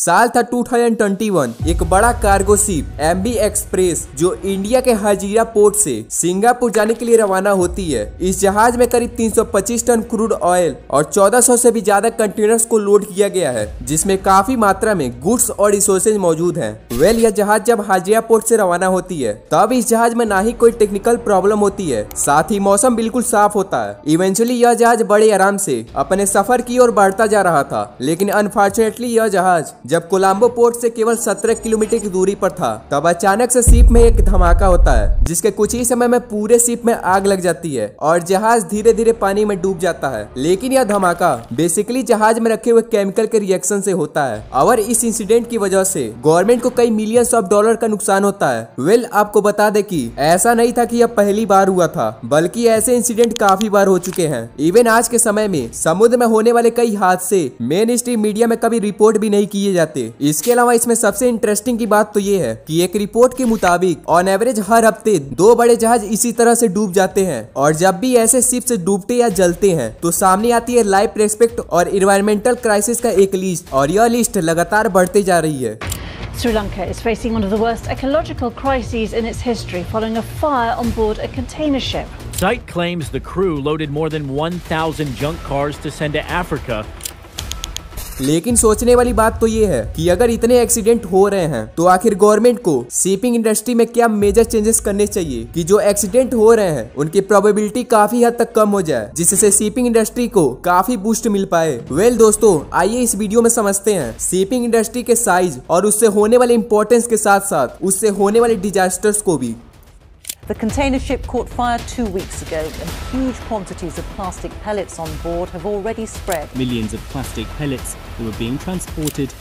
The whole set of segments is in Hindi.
साल था 2021 एक बड़ा कार्गो शिप एमबी एक्सप्रेस जो इंडिया के हजीरा पोर्ट से सिंगापुर जाने के लिए रवाना होती है। इस जहाज़ में करीब 325 टन क्रूड ऑयल और 1400 से भी ज़्यादा कंटेनर्स को लोड किया गया है, जिसमें काफ़ी मात्रा में गुड्स और रिसोर्सेज मौजूद हैं। वेल यह जहाज़ जब हाजिया पोर्ट से रवाना होती है, तब इस जहाज़ में ना ही कोई टेक्निकल प्रॉब्लम होती है, साथ ही मौसम बिल्कुल साफ़ होता है। इवेंचुअली यह जहाज़ बड़े आराम से अपने सफ़र की ओर बढ़ता जा रहा था, लेकिन अनफॉर्चुनेटली यह जहाज़ जब कोलंबो पोर्ट से केवल 17 किलोमीटर की दूरी पर था, तब अचानक से शिप में एक धमाका होता है, जिसके कुछ ही समय में पूरे शिप में आग लग जाती है और जहाज़ धीरे धीरे पानी में डूब जाता है। लेकिन यह धमाका बेसिकली जहाज़ में रखे हुए केमिकल के रिएक्शन से होता है और इस इंसिडेंट की वजह से गवर्नमेंट को कई मिलियंस ऑफ़ डॉलर का नुकसान होता है। वेल आपको बता दे की ऐसा नहीं था की यह पहली बार हुआ था, बल्कि ऐसे इंसिडेंट काफ़ी बार हो चुके हैं। इवन आज के समय में समुद्र में होने वाले कई हादसे मेन स्ट्रीम मीडिया में कभी रिपोर्ट भी नहीं किए जाते इसके अलावा इसमें सबसे इंटरेस्टिंग की बात तो ये है कि एक रिपोर्ट के मुताबिक ऑन एवरेज हर हफ़्ते दो बड़े जहाज़ इसी तरह से डूब जाते हैं और जब भी ऐसे शिप से डूबते या जलते हैं तो सामने आती है लाइफ रेस्पेक्ट और इन्वायरमेंटल क्राइसिस का एक लिस्ट और यह लिस्ट लगातार बढ़ती जा रही है Sri Lanka is facing one of the worst ecological crises in its history following a fire on board a container ship. Site claims the crew loaded more than 1,000 junk cars to send to Africa लेकिन सोचने वाली बात तो ये है कि अगर इतने एक्सीडेंट हो रहे हैं तो आखिर गवर्नमेंट को शिपिंग इंडस्ट्री में क्या मेजर चेंजेस करने चाहिए कि जो एक्सीडेंट हो रहे हैं उनकी प्रोबेबिलिटी काफ़ी हद तक कम हो जाए जिससे शिपिंग इंडस्ट्री को काफ़ी बूस्ट मिल पाए। वेल well, दोस्तों आइए इस वीडियो में समझते हैं शिपिंग इंडस्ट्री के साइज़ और उससे होने वाले इंपॉर्टेंस के साथ साथ उससे होने वाले डिजास्टर्स को भी। The container ship caught fire two weeks ago, and huge quantities of plastic pellets on board have already spread. Millions of plastic pellets that were being transported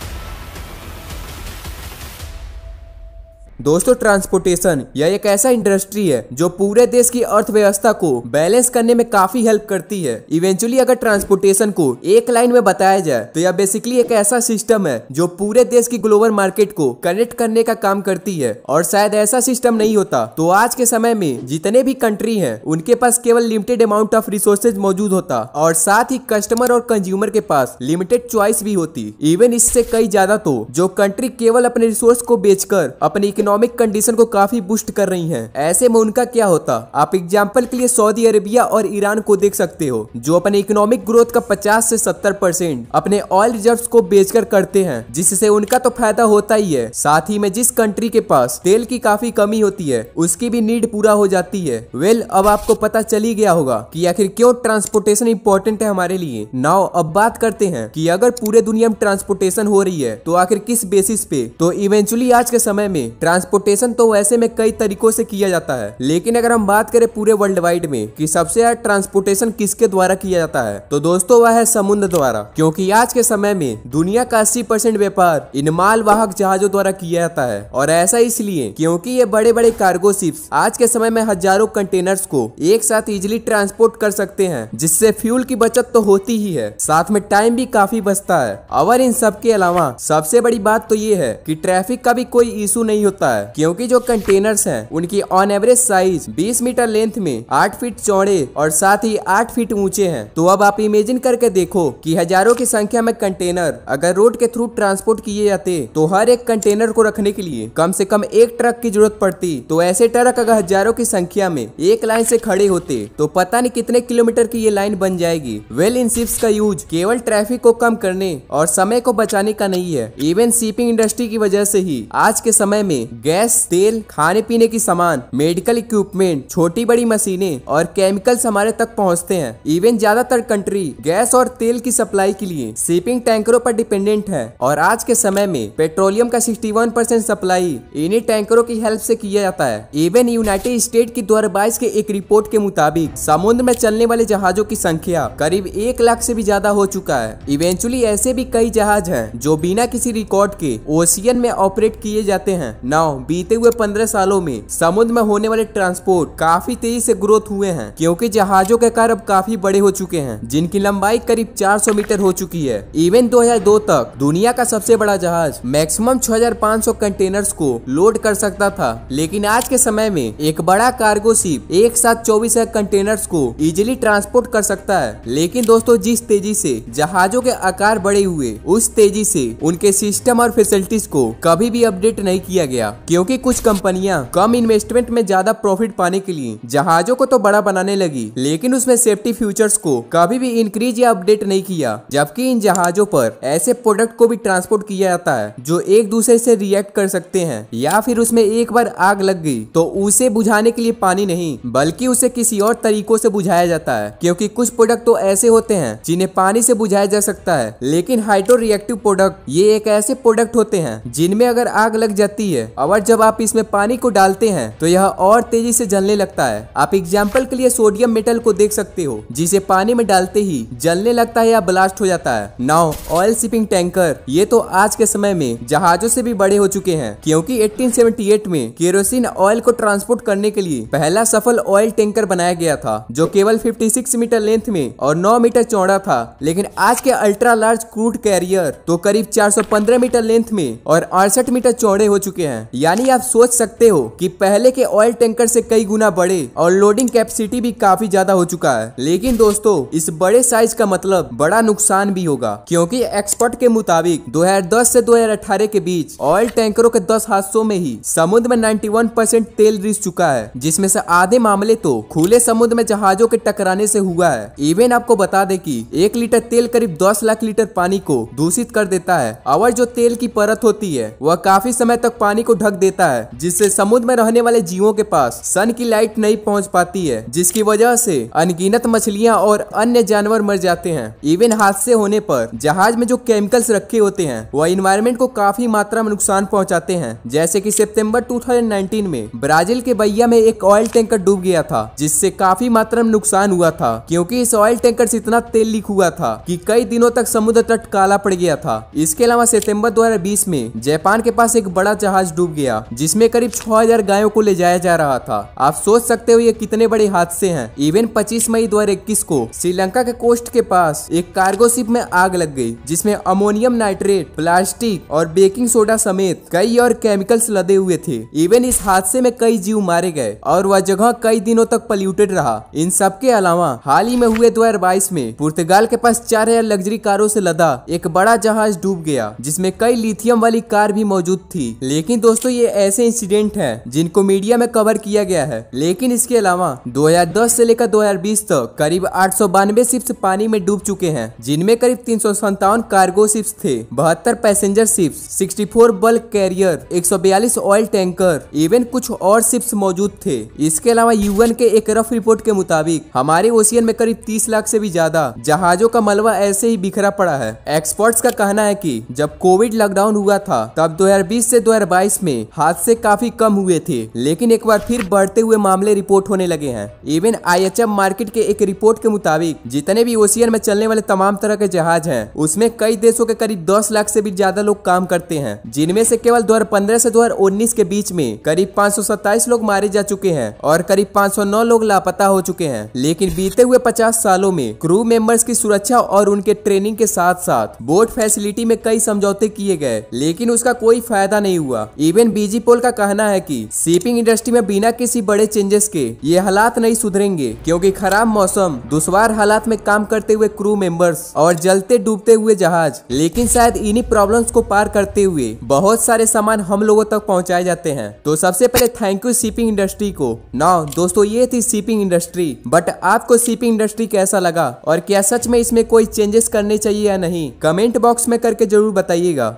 दोस्तों ट्रांसपोर्टेशन यह एक ऐसा इंडस्ट्री है जो पूरे देश की अर्थव्यवस्था को बैलेंस करने में काफ़ी हेल्प करती है। इवेंचुअली अगर ट्रांसपोर्टेशन को एक लाइन में बताया जाए तो यह बेसिकली एक ऐसा सिस्टम है जो पूरे देश की ग्लोबल मार्केट को कनेक्ट करने का काम करती है। और शायद ऐसा सिस्टम नहीं होता तो आज के समय में जितने भी कंट्री है, उनके पास केवल लिमिटेड अमाउंट ऑफ़ रिसोर्सेज मौजूद होता। और साथ ही कस्टमर और कंज्यूमर के पास लिमिटेड च्वाइस भी होती। इवन इससे कई ज़्यादा तो जो कंट्री केवल अपने रिसोर्स को बेचकर, अपनी इकोनॉमिक कंडीशन को काफ़ी बुस्ट कर रही हैं। ऐसे में उनका क्या होता? आप एग्ज़ाम्पल के लिए सऊदी अरेबिया और ईरान को देख सकते हो, जो अपने इकोनॉमिक ग्रोथ का 50 से 70 परसेंट अपने ऑयल रिज़र्व को बेचकर करते हैं, जिससे उनका तो फ़ायदा होता ही है। साथ ही में जिस कंट्री के पास तेल की काफ़ी कमी होती है, उसकी भी नीड पूरा हो जाती है। वेल अब आपको पता चल ही गया होगा की आखिर क्यों ट्रांसपोर्टेशन इंपॉर्टेंट है हमारे लिए। नाउ अब बात करते हैं की अगर पूरे दुनिया में ट्रांसपोर्टेशन हो रही है तो आखिर किस बेसिस पे? तो इवेंचुअली आज के समय में ट्रांसपोर्टेशन तो वैसे में कई तरीकों से किया जाता है, लेकिन अगर हम बात करें पूरे वर्ल्ड वाइड में कि सबसे ज़्यादा ट्रांसपोर्टेशन किसके द्वारा किया जाता है तो दोस्तों वह है समुद्र द्वारा, क्योंकि आज के समय में दुनिया का अस्सी व्यापार इन माल वाहक जहाजों द्वारा किया जाता है, और ऐसा इसलिए क्योंकि ये बड़े बड़े कार्गो शिप्स आज के समय में हज़ारों कंटेनर्स को एक साथ इजिली ट्रांसपोर्ट कर सकते हैं, जिससे फ्यूल की बचत तो होती ही है, साथ में टाइम भी काफ़ी बचता है। और इन सब के अलावा सबसे बड़ी बात तो ये है कि ट्रैफ़िक का भी कोई इशू नहीं होता है, क्योंकि जो कंटेनर्स हैं, उनकी on average size 20 metre length में 8 फीट चौड़े और साथ ही 8 फीट ऊँचे हैं। तो अब आप इमेजिन करके देखो कि हज़ारों की संख्या में कंटेनर अगर रोड के थ्रू ट्रांसपोर्ट किए जाते तो हर एक कंटेनर को रखने के लिए कम से कम एक ट्रक की ज़रूरत पड़ती। तो ऐसे ट्रक अगर हज़ारों की संख्या में एक लाइन से खड़े होते तो पता नहीं कितने किलोमीटर की ये लाइन बन जाएगी। वेल इन शिप्स का यूज़ केवल ट्रैफ़िक को कम करने और समय को बचाने का नहीं है। इवन शिपिंग इंडस्ट्री की वजह से ही आज के समय में गैस, तेल खाने पीने की सामान, मेडिकल इक्विपमेंट छोटी बड़ी मशीनें और केमिकल्स हमारे तक पहुँचते हैं। इवन ज़्यादातर कंट्री गैस और तेल की सप्लाई के लिए शिपिंग टैंकरों पर डिपेंडेंट है। और आज के समय में पेट्रोलियम का 61 परसेंट सप्लाई इन्हीं टैंकरों की हेल्प से किया जाता है। इवन यूनाइटेड स्टेट की दो हज़ार बाईस के एक रिपोर्ट के मुताबिक समुद्र में चलने वाले जहाजों की संख्या करीब एक लाख से भी ज़्यादा हो चुका है। इवेंचुअली ऐसे भी कई जहाज़ हैं जो बिना किसी रिकॉर्ड के ओशियन में ऑपरेट किए जाते हैं। नाउ नाउ बीते हुए पंद्रह सालों में समुद्र में होने वाले ट्रांसपोर्ट काफ़ी तेज़ी से ग्रोथ हुए हैं, क्योंकि जहाजों के कार अब काफ़ी बड़े हो चुके हैं, जिनकी लंबाई करीब 400 मीटर हो चुकी है। इवन 2002 तक दुनिया का सबसे बड़ा जहाज़ मैक्सिमम 6500 कंटेनर्स को लोड कर सकता था, लेकिन आज के समय में एक बड़ा कार्गो शिप एक साथ चौबीस कंटेनर्स को इजिली ट्रांसपोर्ट कर सकता है। लेकिन दोस्तों, जिस तेज़ी से जहाजों के आकार बड़े हुए, उस तेज़ी से उनके सिस्टम और फैसिलिटीज़ को कभी भी अपडेट नहीं किया गया। क्योंकि कुछ कंपनियाँ कम इन्वेस्टमेंट में ज़्यादा प्रॉफिट पाने के लिए जहाजों को तो बड़ा बनाने लगी, लेकिन उसमें सेफ्टी फ्यूचर्स को कभी भी इंक्रीज या अपडेट नहीं किया, जबकि इन जहाजों पर ऐसे प्रोडक्ट को भी ट्रांसपोर्ट किया जाता है, जो एक दूसरे से रिएक्ट कर सकते हैं, या फिर उसमें एक बार आग लग गई तो उसे बुझाने के लिए पानी नहीं, बल्कि उसे किसी और तरीकों से बुझाया जाता है, क्योंकि कुछ प्रोडक्ट तो ऐसे होते हैं, जिन्हें पानी से बुझाया जा सकता है, लेकिन हाइड्रो रिएक्टिव प्रोडक्ट ये एक ऐसे प्रोडक्ट होते हैं, जिनमें अगर आग लग जाती है और जब आप इसमें पानी को डालते हैं तो यह और तेज़ी से जलने लगता है। आप एग्ज़ाम्पल के लिए सोडियम मेटल को देख सकते हो, जिसे पानी में डालते ही जलने लगता है या ब्लास्ट हो जाता है। नाउ ऑयल शिपिंग टैंकर ये तो आज के समय में जहाजों से भी बड़े हो चुके हैं, क्योंकि 1878 में केरोसिन ऑयल को ट्रांसपोर्ट करने के लिए पहला सफल ऑयल टैंकर बनाया गया था, जो केवल 56 मीटर लेंथ में और 9 मीटर चौड़ा था। लेकिन आज के अल्ट्रा लार्ज क्रूड कैरियर तो करीब 415 मीटर लेंथ में और अड़सठ मीटर चौड़े हो चुके हैं। यानी आप सोच सकते हो कि पहले के ऑयल टैंकर से कई गुना बड़े और लोडिंग कैपेसिटी भी काफ़ी ज़्यादा हो चुका है। लेकिन दोस्तों, इस बड़े साइज़ का मतलब बड़ा नुकसान भी होगा, क्योंकि एक्सपर्ट के मुताबिक 2010 से 2018 के बीच ऑयल टैंकरों के 10 हादसों में ही समुद्र में 91 परसेंट तेल रिस चुका है, जिसमें से आधे मामले तो खुले समुद्र में जहाजों के टकराने से हुआ है। इवन आपको बता दे कि एक लीटर तेल करीब 10 लाख लीटर पानी को दूषित कर देता है। और जो तेल की परत होती है, वह काफ़ी समय तक पानी को ढक देता है, जिससे समुद्र में रहने वाले जीवों के पास सन की लाइट नहीं पहुँच पाती है, जिसकी वजह से अनगिनत मछलियाँ और अन्य जानवर मर जाते हैं। इवन हादसे होने पर, जहाज़ में जो केमिकल्स रखे होते हैं, वह इन्वायरमेंट को काफ़ी मात्रा में नुकसान पहुंचाते हैं। जैसे कि सितंबर 2019 में, ब्राज़ील के बैया में एक ऑयल टैंकर डूब गया था, जिससे काफ़ी मात्रा में नुकसान हुआ था, क्योंकि इस ऑयल टैंकर से इतना तेल लीक हुआ था कि कई दिनों तक समुद्र तट काला पड़ गया था। इसके अलावा सितंबर 2020 में, जापान के पास एक बड़ा जहाज़ डूब गया, जिसमें करीब 6000 गायों को ले जाया जा रहा था। आप सोच सकते हो ये कितने बड़े हादसे हैं। इवन 25 मई 2021 को श्रीलंका के कोस्ट के पास एक कार्गो शिप में आग लग गई, जिसमें अमोनियम नाइट्रेट प्लास्टिक और बेकिंग सोडा समेत कई और केमिकल्स लदे हुए थे। इवन इस हादसे में कई जीव मारे गए और वह जगह कई दिनों तक पल्यूटेड रहा। इन सब के अलावा, हाल ही में हुए 2022 में पुर्तगाल के पास चार हज़ार लग्जरी कारों से लदा एक बड़ा जहाज़ डूब गया, जिसमें कई लिथियम वाली कार भी मौजूद थी। लेकिन दोस्तों ये ऐसे इंसिडेंट हैं जिनको मीडिया में कवर किया गया है। लेकिन इसके अलावा 2010 से लेकर 2020 तक करीब आठ सौ बानवे शिप्स पानी में डूब चुके हैं, जिनमें करीब तीन सौ सत्तावन कार्गो शिप्स थे, बहत्तर passenger ships 64 bulk carrier 142 oil tanker even कुछ और शिप्स मौजूद थे। इसके अलावा यूएन के एक रफ रिपोर्ट के मुताबिक, हमारे ओशियन में करीब 30 लाख से भी ज़्यादा जहाजों का मलबा ऐसे ही बिखरा पड़ा है। एक्सपर्ट्स का कहना है कि, जब कोविड लॉकडाउन हुआ था, तब 2020 से 2022 में हादसे काफ़ी कम हुए थे, लेकिन एक बार फिर बढ़ते हुए मामले रिपोर्ट होने लगे हैं। इवन आईएचएम मार्केट के एक रिपोर्ट के मुताबिक, जितने भी ओशियन में चलने वाले तमाम तरह के जहाज़ हैं, उसमें कई देशों के करीब 10 लाख से भी ज़्यादा लोग काम करते हैं, जिनमें से केवल 2015 से 2019 के बीच में करीब 527 लोग मारे जा चुके हैं और करीब 509 लोग लापता हो चुके हैं। लेकिन बीते हुए 50 सालों में क्रू मेंबर्स की सुरक्षा और उनके ट्रेनिंग के साथ साथ बोट फैसिलिटी में कई समझौते किए गए, लेकिन उसका कोई फ़ायदा नहीं हुआ। इवन बीजी पोल का कहना है की शिपिंग इंडस्ट्री में बिना किसी बड़े चेंजेस के ये हालात नहीं सुधरेंगे, क्योंकि खराब मौसम, दुश्वार हालात में काम करते हुए क्रू मेंबर्स और जलते डूबते हुए जहाज़, लेकिन शायद इन्हीं प्रॉब्लम्स को पार करते हुए बहुत सारे सामान हम लोगों तक पहुँचाए जाते हैं। तो सबसे पहले थैंक यू शिपिंग इंडस्ट्री को। नाउ दोस्तों, ये थी शिपिंग इंडस्ट्री बट आपको शिपिंग इंडस्ट्री कैसा लगा और क्या सच में इसमें कोई चेंजेस करने चाहिए या नहीं? कमेंट बॉक्स में करके ज़रूर बताइएगा।